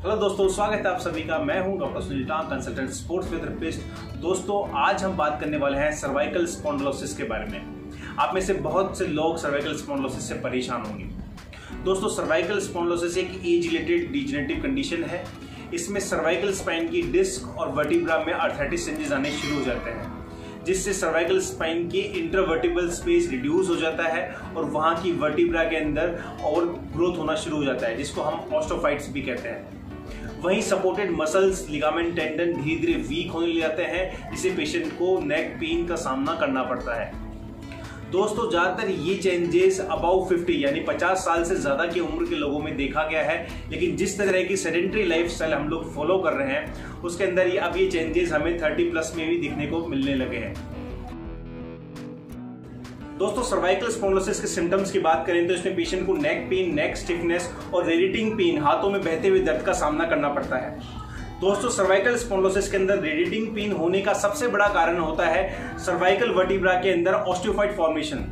Hello दोस्तों, स्वागत है आप सभी का। मैं हूँ डॉक्टर सुनील टांग कंसल्टेंट स्पोर्ट्स फिजियोथेरेपिस्ट दोस्तों, आज हम बात करने वाले हैं सर्वाइकल स्पॉन्डलोसिस के बारे में। आप में से बहुत से लोग सर्वाइकल स्पॉन्डलोसिस से परेशान होंगे। दोस्तों सर्वाइकल स्पॉन्डलोसिस एक एज रिलेटेड डिजेनेटिव कंडीशन है। इसमें सर्वाइकल स्पाइन की डिस्क और वर्टिब्रा में अर्थराइटिस चेंजेस आने शुरू हो जाते हैं, जिससे सर्वाइकल स्पाइन की इंटरवर्टिबल स्पेस रिड्यूस हो जाता है और वहाँ की वर्टिब्रा के अंदर और ग्रोथ होना शुरू हो जाता है, जिसको हम ऑस्टोफाइट्स भी कहते हैं। वहीं सपोर्टेड मसल्स लिगामेंट टेंडन धीरे धीरे वीक होने लग जाते हैं, जिससे पेशेंट को नेक पेन का सामना करना पड़ता है। दोस्तों, ज़्यादातर ये चेंजेस अबाउ 50 यानी 50 साल से ज़्यादा की उम्र के लोगों में देखा गया है। लेकिन जिस तरह की सेडेंट्री लाइफ स्टाइल हम लोग फॉलो कर रहे हैं, उसके अंदर ये, अब ये चेंजेस हमें 30 प्लस में भी दिखने को मिलने लगे हैं। दोस्तों सर्वाइकल स्पॉन्डलोसिस के सिम्टम्स की बात करें तो इसमें पेशेंट को नेक पेन नेक स्टिफनेस और रेडिटिंग पेन हाथों में बहते हुए दर्द का सामना करना पड़ता है। दोस्तों सर्वाइकल स्पॉन्डलोसिस के अंदर रेडिटिंग पेन होने का सबसे बड़ा कारण होता है सर्वाइकल वर्टिब्रा के अंदर ऑस्टियोफाइट फॉर्मेशन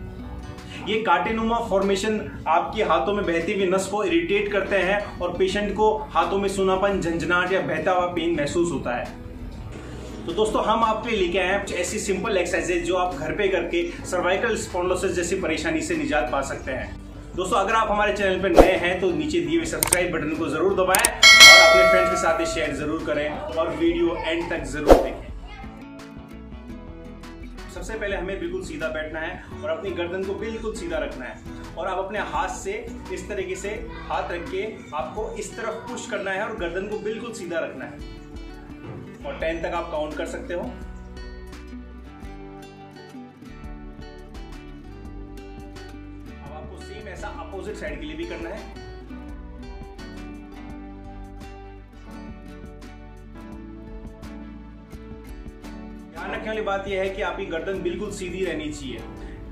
ये कार्टेनुमा फॉर्मेशन आपके हाथों में बहती हुई नस को इरिटेट करते हैं और पेशेंट को हाथों में सुनापन झंझनाट या बहता हुआ पेन महसूस होता है। तो दोस्तों, हम आपके लिए लेके आए हैं ऐसी सिंपल एक्सरसाइजेज जो आप घर पे करके सर्वाइकल स्पॉन्डलोसिस जैसी परेशानी से निजात पा सकते हैं। दोस्तों, अगर आप हमारे चैनल पर नए हैं तो नीचे दिए हुए सब्सक्राइब बटन को ज़रूर दबाएँ और अपने फ्रेंड्स के साथ शेयर ज़रूर करें और वीडियो एंड तक ज़रूर देखें। सबसे पहले हमें बिल्कुल सीधा बैठना है और अपनी गर्दन को बिल्कुल सीधा रखना है और आप अपने हाथ से इस तरीके से हाथ रख के आपको इस तरफ़ पुश करना है और गर्दन को बिल्कुल सीधा रखना है। और टेन तक आप काउंट कर सकते हो। अब आपको सेम ऐसा अपोजिट साइड के लिए भी करना है। ध्यान रखने वाली बात यह है कि आपकी गर्दन बिल्कुल सीधी रहनी चाहिए।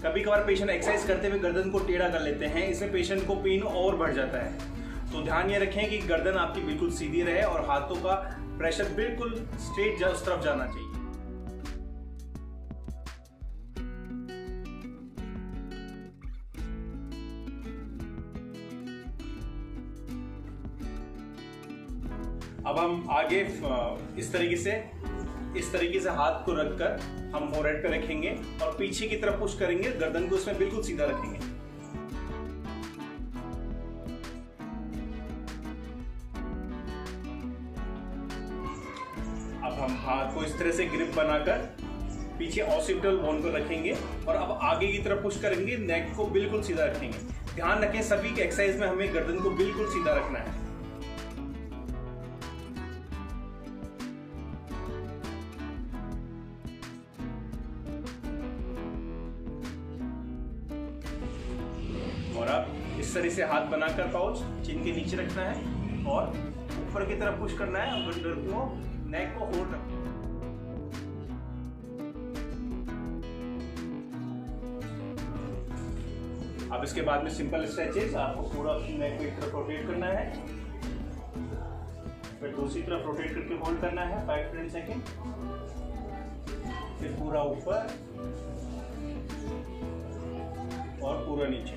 कभी कभार पेशेंट एक्सरसाइज करते हुए गर्दन को टेढ़ा कर लेते हैं, इससे पेशेंट को पेन और बढ़ जाता है। तो ध्यान ये रखें कि गर्दन आपकी बिल्कुल सीधी रहे और हाथों का प्रेशर बिल्कुल स्ट्रेट जा, उस तरफ़ जाना चाहिए। अब हम आगे इस तरीके से, इस तरीके से हाथ को रखकर हम फोरहेड पे रखेंगे और पीछे की तरफ़ पुश करेंगे, गर्दन को उसमें बिल्कुल सीधा रखेंगे। हम हाथ को इस तरह से ग्रिप बनाकर पीछे ऑसिपिटल बोन को रखेंगे और अब आगे की तरफ़ पुश करेंगे नेक को बिल्कुल सीधा रखेंगे। ध्यान रखें सभी के एक्सरसाइज में हमें गर्दन को बिल्कुल सीधा रखना है। और अब इस तरह से हाथ बनाकर पाउच चिन के नीचे रखना है और ऊपर की तरफ़ पुश करना है। और गर्दन को नेक को होल्ड रखना है अब इसके बाद में सिंपल स्ट्रेचेस आपको पूरा नेक को एक तरफ़ रोटेट करना है। फिर दूसरी तरफ़ रोटेट करके होल्ड करना है फाइव टेन सेकेंड फिर पूरा ऊपर और पूरा नीचे।